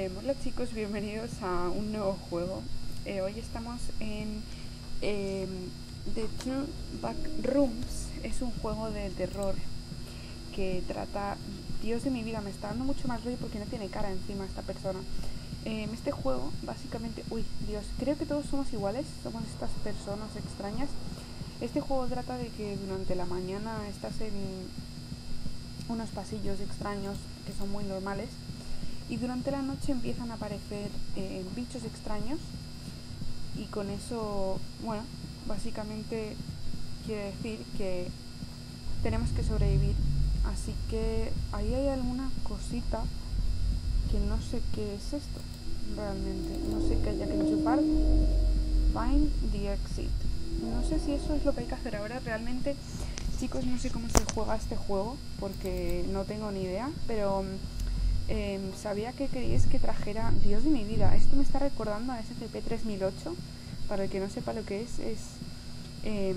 Eh, hola chicos, bienvenidos a un nuevo juego. Eh, hoy estamos en eh, The True Back Rooms. Es un juego de terror que trata... Dios de mi vida, me está dando mucho más ruido porque no tiene cara encima esta persona. Eh, este juego, básicamente... Uy, Dios, creo que todos somos iguales. Somos estas personas extrañas. Este juego trata de que durante la mañana estás en unos pasillos extraños que son muy normales y durante la noche empiezan a aparecer eh, bichos extraños y con eso, bueno, básicamente quiere decir que tenemos que sobrevivir. Así que ahí hay alguna cosita que no sé qué es esto realmente. No sé qué haya que enchufar. Find the exit. No sé si eso es lo que hay que hacer ahora. Realmente, chicos, no sé cómo se juega este juego porque no tengo ni idea, pero eh, sabía que queríais que trajera Dios de mi vida. Esto me está recordando a SCP-3008. Para el que no sepa lo que es, es eh,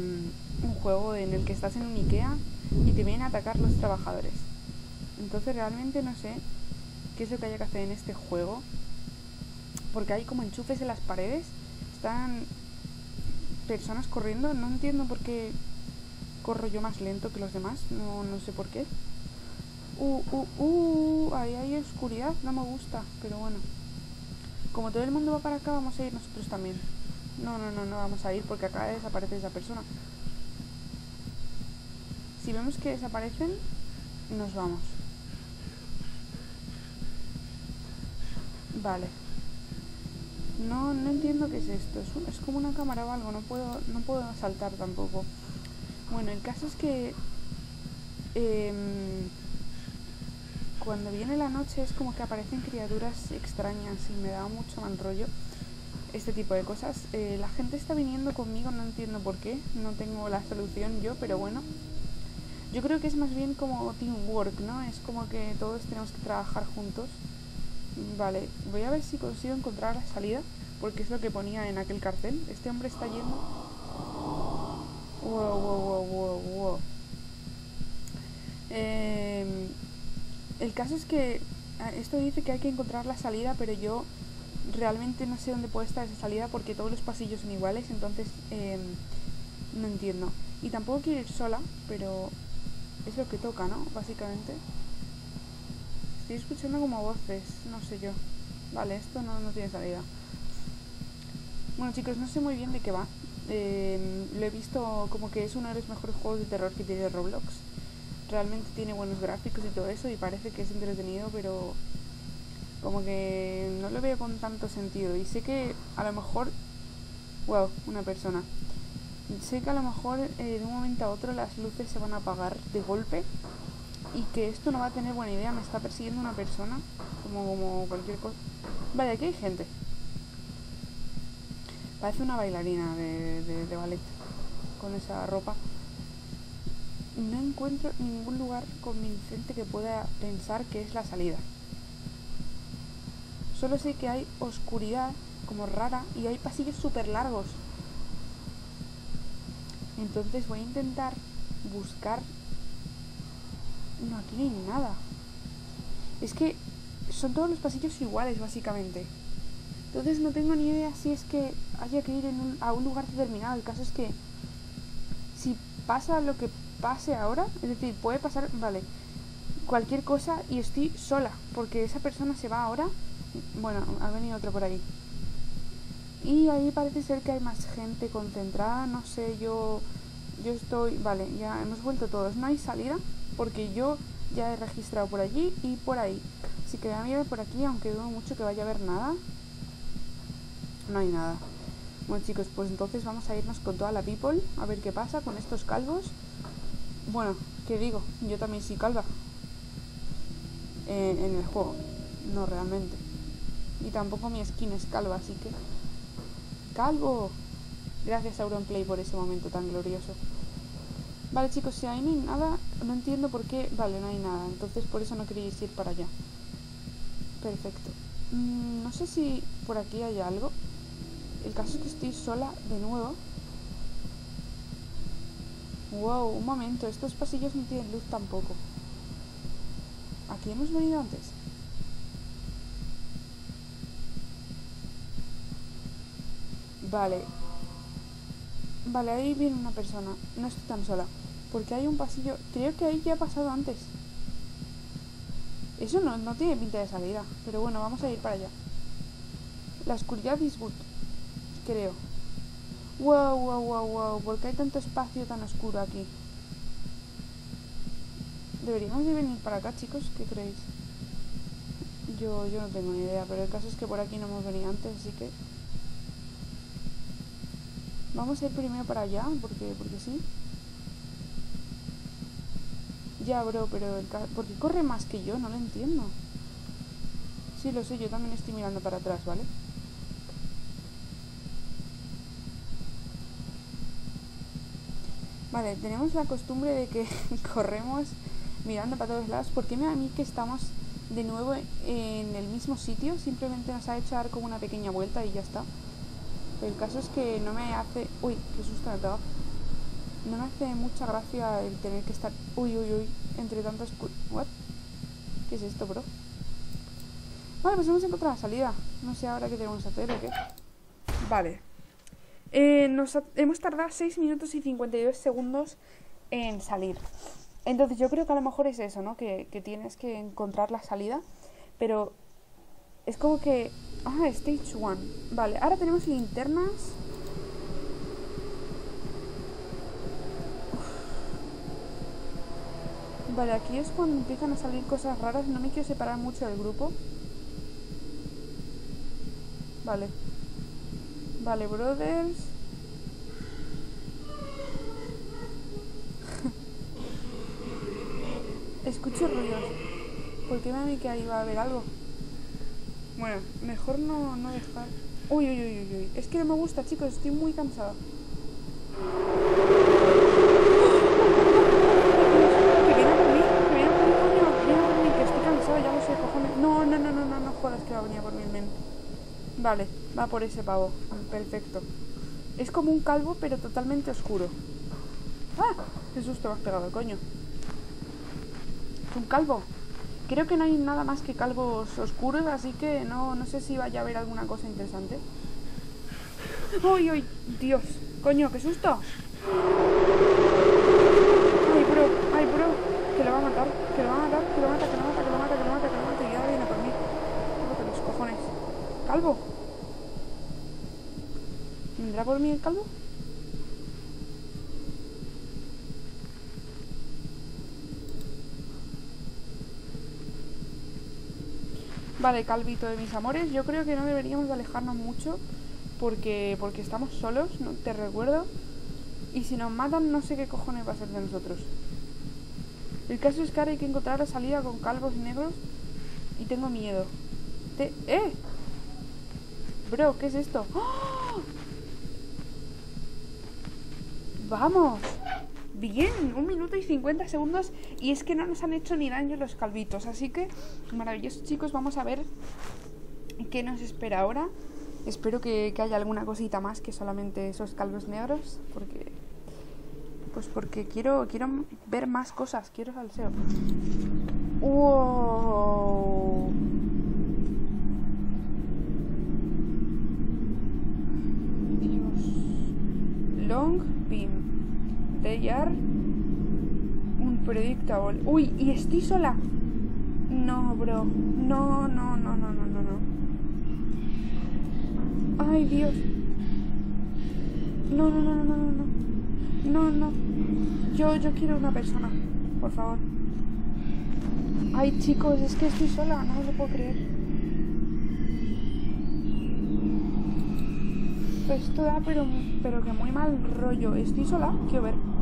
un juego en el que estás en un Ikea y te vienen a atacar los trabajadores. Entonces realmente no sé qué es lo que haya que hacer en este juego. Porque hay como enchufes en las paredes. Están personas corriendo. No entiendo por qué corro yo más lento que los demás. No, no sé por qué. Uh, uh, uh, ahí hay oscuridad, no me gusta, pero bueno. Como todo el mundo va para acá, vamos a ir nosotros también. No, no, no, no vamos a ir porque acá desaparece esa persona. Si vemos que desaparecen, nos vamos. Vale. No, no entiendo qué es esto. Es como una cámara o algo. No puedo, no puedo saltar tampoco. Bueno, el caso es que em, cuando viene la noche es como que aparecen criaturas extrañas y me da mucho mal rollo este tipo de cosas. Eh, la gente está viniendo conmigo, no entiendo por qué, no tengo la solución yo, pero bueno. Yo creo que es más bien como teamwork, ¿no? Es como que todos tenemos que trabajar juntos. Vale, voy a ver si consigo encontrar la salida, porque es lo que ponía en aquel cartel. Este hombre está yendo... Wow, wow, wow, wow, wow. Em, el caso es que ah, esto dice que hay que encontrar la salida, pero yo realmente no sé dónde puede estar esa salida porque todos los pasillos son iguales, entonces em, no entiendo. Y tampoco quiero ir sola, pero es lo que toca, ¿no? Básicamente. Estoy escuchando como voces, no sé yo. Vale, esto no, no tiene salida. Bueno chicos, no sé muy bien de qué va. Em, lo he visto como que es uno de los mejores juegos de terror que tiene Roblox realmente tiene buenos gráficos y todo eso y parece que es entretenido, pero como que no lo veo con tanto sentido. Y sé que a lo mejor, wow, una persona. Sé que a lo mejor eh, de un momento a otro las luces se van a apagar de golpe y que esto no va a tener buena idea. Me está persiguiendo una persona, como, como cualquier cosa. Vale, aquí hay gente. Parece una bailarina de, de, de ballet con esa ropa no encuentro ningún lugar convincente que pueda pensar que es la salida. Solo sé que hay oscuridad como rara y hay pasillos súper largos. Entonces voy a intentar buscar... No, aquí no hay nada. Es que son todos los pasillos iguales, básicamente. Entonces no tengo ni idea si es que haya que ir a un lugar determinado. El caso es que si pasa lo que pase ahora, es decir, puede pasar, vale, cualquier cosa y estoy sola, porque esa persona se va ahora. Bueno, ha venido otro por ahí. Y ahí parece ser que hay más gente concentrada, no sé, yo yo estoy, vale, ya hemos vuelto todos, no hay salida, porque yo ya he registrado por allí y por ahí. Así que voy a mirar por aquí, aunque dudo mucho que vaya a haber nada. No hay nada. Bueno chicos, pues entonces vamos a irnos con toda la people a ver qué pasa con estos calvos. Bueno, ¿qué digo? Yo también soy calva. Eh, en el juego. No realmente. Y tampoco mi skin es calva, así que... ¡Calvo! Gracias Auronplay por ese momento tan glorioso. Vale chicos, si ahí no hay nada, no entiendo por qué... Vale, no hay nada, entonces por eso no queréis ir para allá. Perfecto. Mm, no sé si por aquí hay algo. El caso es que estoy sola de nuevo. Wow, un momento, estos pasillos no tienen luz tampoco. ¿Aquí hemos venido antes? Vale. Vale, ahí viene una persona. No estoy tan sola. Porque hay un pasillo... Creo que ahí ya ha pasado antes. Eso no, no tiene pinta de salida. Pero bueno, vamos a ir para allá. La oscuridad disgusto. Creo. Wow, wow, wow, wow. ¿Por qué hay tanto espacio tan oscuro aquí? Deberíamos de venir para acá, chicos. ¿Qué creéis? Yo, yo no tengo ni idea, pero el caso es que por aquí no hemos venido antes, así que... Vamos a ir primero para allá, porque, porque sí. Ya, bro, pero el porque corre más que yo, no lo entiendo. Sí, lo sé, yo también estoy mirando para atrás. Vale, tenemos la costumbre de que corremos mirando para todos lados. ¿Por qué me da a mí que estamos de nuevo en el mismo sitio? Simplemente nos ha hecho dar como una pequeña vuelta y ya está. el caso es que no me hace... Uy, qué susto me pegado. No me hace mucha gracia el tener que estar... Uy, uy, uy. Entre tantas... ¿What? ¿Qué es esto, bro? Vale, pues hemos encontrado la salida. No sé ahora qué tenemos que hacer o qué. Vale. Eh, nos hemos tardado 6 minutos y 52 segundos en salir. Entonces yo creo que a lo mejor es eso, ¿no? Que, que tienes que encontrar la salida. Pero es como que... Ah, Stage 1. Vale, ahora tenemos linternas. Vale, aquí es cuando empiezan a salir cosas raras. No me quiero separar mucho del grupo. Vale. Vale, brothers. Escucho ruidos. ¿Por qué me mí que ahí va a haber algo? Bueno, mejor no, no dejar... Uy, uy, uy, uy, uy. Es que no me gusta, chicos. Estoy muy cansada. que va a venir por mi mente. Vale, va por ese pavo. Perfecto. Es como un calvo, pero totalmente oscuro. ¡Ah! ¡Qué susto me has pegado, coño! un calvo. Creo que no hay nada más que calvos oscuros, así que no, no sé si vaya a haber alguna cosa interesante. ¡Uy, uy! ¡Dios! ¡Coño, qué susto! ¡Ay, bro! ¡Ay, bro! Que lo va a matar, que lo va a matar, que lo mata, que lo mata, que lo mata, que lo mata, que lo mata, y ya viene por mí. los cojones. ¡Calvo! ¿Vendrá por mí el calvo? Vale, Calvito de mis amores, yo creo que no deberíamos de alejarnos mucho porque, porque estamos solos, no te recuerdo. Y si nos matan, no sé qué cojones va a ser de nosotros. El caso es que ahora hay que encontrar la salida con calvos negros y tengo miedo. ¡Eh! Bro, ¿qué es esto? ¡Oh! ¡Vamos! Bien, un minuto y 50 segundos y es que no nos han hecho ni daño los calvitos. Así que, maravilloso chicos, vamos a ver qué nos espera ahora. Espero que, haya alguna cosita más que solamente esos calvos negros, porque... Pues porque quiero, quiero ver más cosas, quiero salseo. ¡Wow! Long un predictable. Uy, y estoy sola. No, bro. No, no, no, no, no, no, no. Ay, Dios. No, no, no, no, no, no. No, no. Yo, yo quiero una persona. Por favor. Ay, chicos, es que estoy sola. No me lo puedo creer. Esto da, pero, pero que muy mal rollo. Estoy sola. Quiero ver.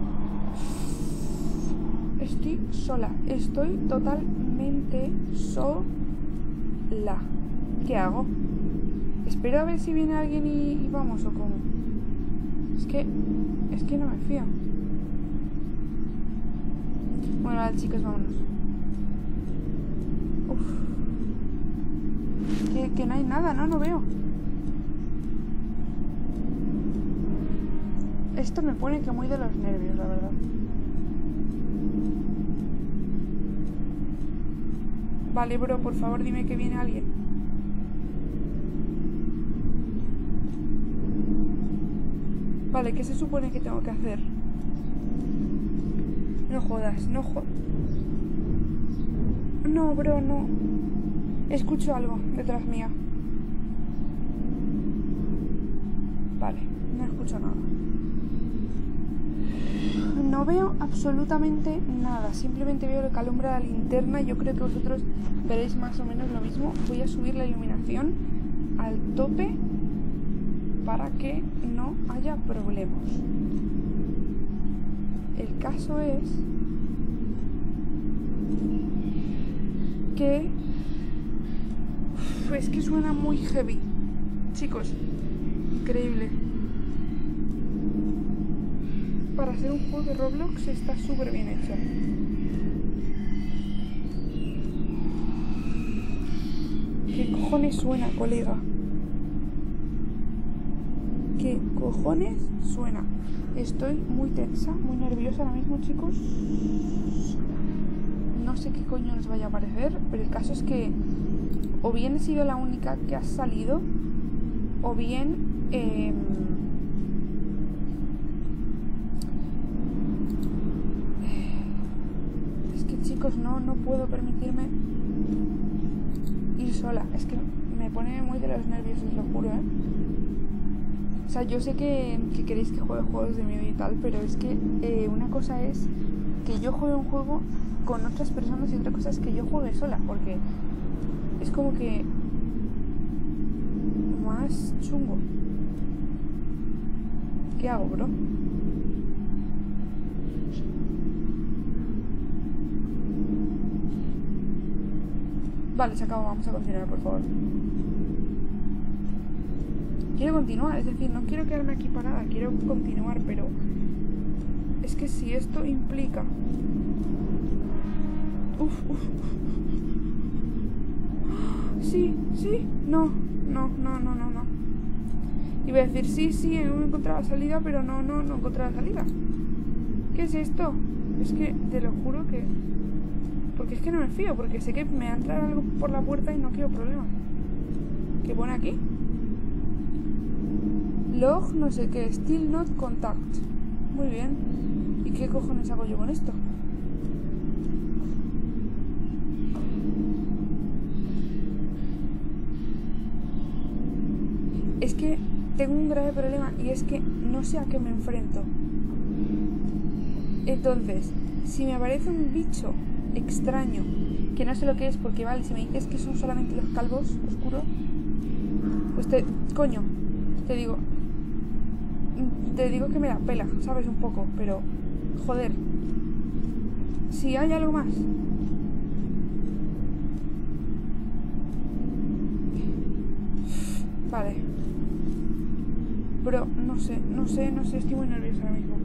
Estoy sola, estoy totalmente sola. ¿Qué hago? Espero a ver si viene alguien y, vamos o cómo. Es que, es que no me fío. Bueno, chicos, vámonos. Uf. Que, que no hay nada, ¿no? No veo. Esto me pone que muy de los nervios, la verdad. Vale, bro, por favor dime que viene alguien. Vale, ¿qué se supone que tengo que hacer? No jodas, no jodas. No, bro, no. Escucho algo detrás mía. Vale, no escucho nada. No veo absolutamente nada. Simplemente veo el que alumbra la linterna. Yo creo que vosotros veréis más o menos lo mismo. Voy a subir la iluminación al tope para que no haya problemas. El caso es que es que suena muy heavy. Chicos, increíble. Para hacer un juego de Roblox está súper bien hecho. ¿Qué cojones suena, colega? ¿Qué cojones suena? Estoy muy tensa, muy nerviosa ahora mismo, chicos. No sé qué coño nos vaya a parecer, pero el caso es que o bien he sido la única que ha salido, o bien... Em, es que no, no puedo permitirme ir sola. Es que me pone muy de los nervios, os lo juro, ¿eh? O sea, yo sé que, queréis que juegue juegos de miedo y tal, pero es que eh, una cosa es que yo juegue un juego con otras personas y otra cosa es que yo juegue sola, porque es como que más chungo. ¿Qué hago, bro? Vale, se acabó. Vamos a continuar, por favor. Quiero continuar, es decir, no quiero quedarme aquí parada, quiero continuar, pero es que si esto implica... Uf, uf, Sí, sí, no, no, no, no, no, no. Iba a decir sí, sí, he encontrado salida, pero no, no, no he encontrado salida. ¿Qué es esto? Es que te lo juro que... Porque es que no me fío, porque sé que me va a entrar algo por la puerta y no quiero problema. ¿Qué pone aquí? Log, no sé qué, still not contact. Muy bien. ¿Y qué cojones hago yo con esto? Es que tengo un grave problema y es que no sé a qué me enfrento. Entonces, si me aparece un bicho extraño, que no sé lo que es, porque vale, si me dices que son solamente los calvos oscuros, pues te. coño, te digo. Te digo que me da pela, sabes un poco, pero. joder. Si hay algo más. Vale. Pero no sé, no sé, no sé, estoy muy nerviosa ahora mismo.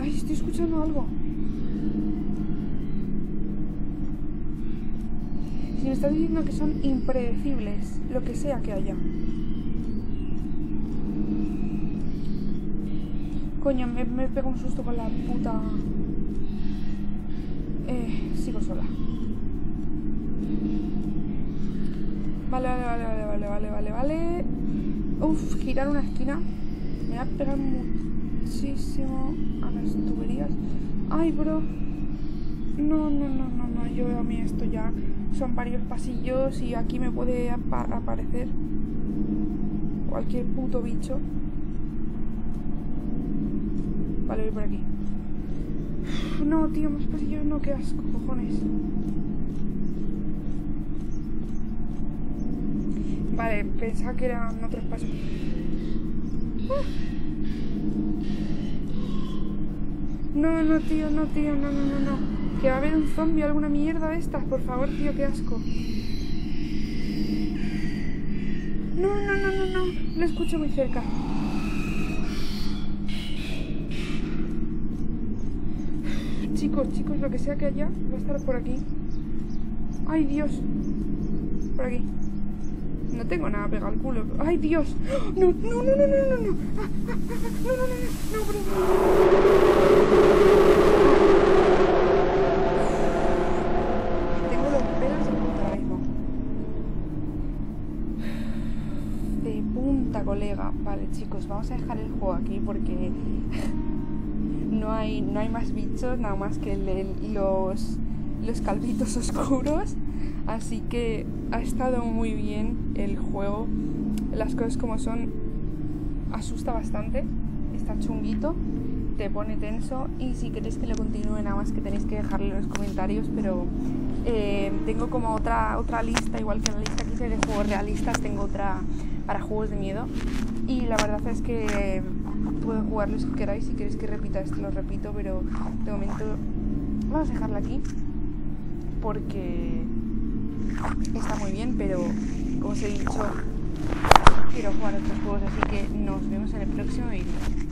Ay, estoy escuchando algo. Si me estás diciendo que son impredecibles, lo que sea que haya. Coño, me, me pego un susto con la puta... Eh, sigo sola. Vale, vale, vale, vale, vale, vale, vale. Uf, girar una esquina. Me va a pegar muchísimo a las tuberías. Ay, bro. No, no, no, no, no. Yo a mí esto ya son varios pasillos y aquí me puede aparecer cualquier puto bicho. Vale, voy por aquí. No, tío, más pasillos no, qué asco, cojones. Vale, pensaba que eran otros pasos. No, no, tío, no, tío, no, no, no, no. Que va a haber un zombie o alguna mierda de estas. Por favor, tío, qué asco. No, no, no, no, no. Lo escucho muy cerca. Chicos, chicos, lo que sea que haya va a estar por aquí. Ay, Dios. Por aquí. No tengo nada pegado al culo. ¡Ay, Dios! ¡No, no, no, no, no, no! ¡No, ah, ah, no, no, no! ¡No, Tengo los pelos en punta ahora mismo. la colega. Vale, chicos, vamos a dejar el juego aquí porque no hay, no hay más bichos, nada más que los, los calvitos oscuros. Así que ha estado muy bien el juego. Las cosas como son, asusta bastante, está chunguito, te pone tenso y si queréis que lo continúe nada más que tenéis que dejarlo en los comentarios, pero eh, tengo como otra, otra lista, igual que la lista que hice de juegos realistas, tengo otra para juegos de miedo y la verdad es que puedo jugarlo si queráis, si queréis que repita esto lo repito, pero de momento vamos a dejarla aquí porque está muy bien, pero como os he dicho, quiero jugar otros juegos, así que nos vemos en el próximo vídeo.